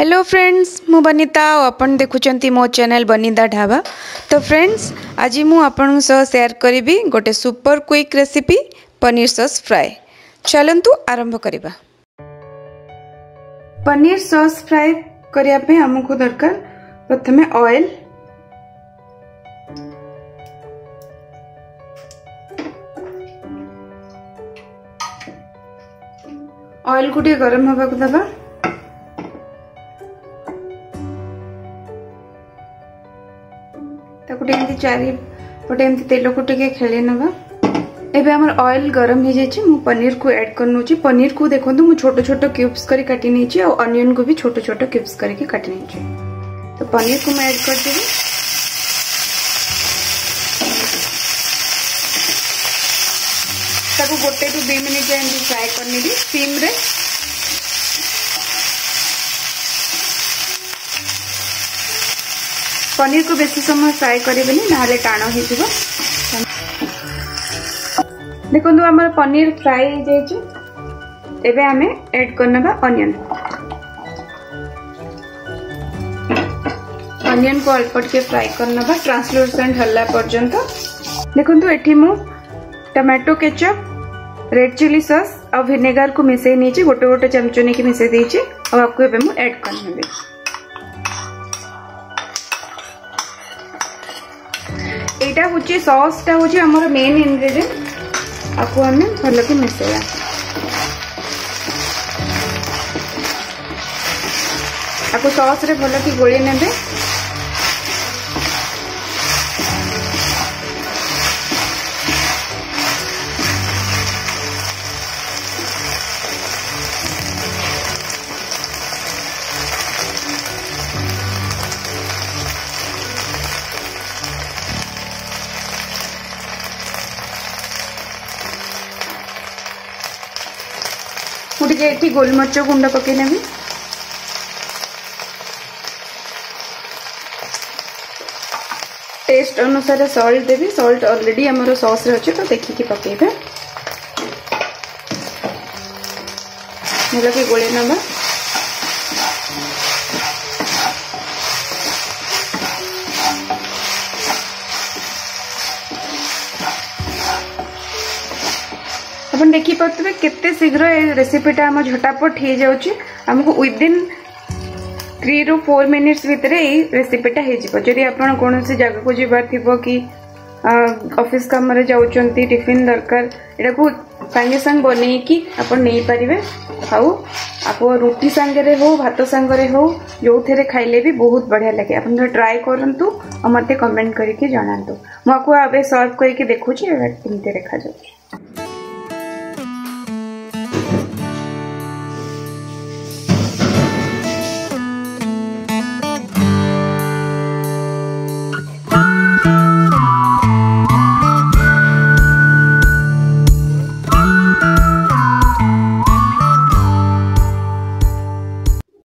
hello friends मु बनीता आपन देखुं मो चैनल बनीता ढाबा तो फ्रेंड्स आज मुझे सेयार करी गोटे super quick recipe paneer sauce fry चलतु आरंभ करवा पनीर सॉस फ्राई करने आमको दरकार प्रथम ऑयल ऑयल गुटे गरम हवाक दबा चार एम तेल को खेल नवा एम अएल गरम हो जाए पनीर को एड कर पनीर को देखो मुझे छोट छोट क्यूब्स करनियन को भी छोट छोट क्यूब्स कर तो पनीर को मैं एड कर देवी गोटे टू दु मिनिट जाए फ्राए करनी सीम्रे पनीर को बेसी समय फ्राए करबेनि नहले टाण होइबो देखंतु हमर पनीर फ्राई हो जाइछ एबे हमें ऐड करनबा अनियन अनियन को अल्प टे फ्राए करनबा ट्रांसलूसेंट हल्ला पर्यंत देखंतु एठी tomato ketchup red chilli sauce और विनेगर को मिसे नहीं गोटे गोटे चमच नहीं मिसई आपको एवं ऐड ଏଇଟା ହେଉଛି ସସ୍ଟା ହେଉଛି ଆମର ମେନ୍ ଇନଗ୍ରେଡ଼ିଏଣ୍ଟ ଆକୁ ଆମେ ଭଲକି ମିଶେଇବା ଆକୁ ସସ୍ରେ ଭଲକି ଗୋଳେଇ ନେବେ मुझे ये गोलमरच गुंड पक टेस्ट अनुसार सल्ट देवी सल्ट अलरेडी आम सस्रे अच्छे तो देखिक पकईबा भल कि गोल नवा ଆପଣ ଦେଖିପାରୁଥିବେ କେତେ ଶୀଘ୍ର ଏ आम झटापट ଝଟାପଟ ହେଇଯାଉଛି ଆମକୁ थ्री रु फोर मिनिट्स भितर ये रेसीपीटा होदी आपड़ कौन सी जगह को जबार थी कि अफिस् कम जाफिन दरकार यहाँ सांगे सांग बनईकि आपारे आप रुटी सांगे हो भात सांगे हो जो थे खाइले भी बहुत बढ़िया लगे आप ट्राए करूँ और मत कमेंट करके जहां मुझे सर्व करके देखुची देखा जा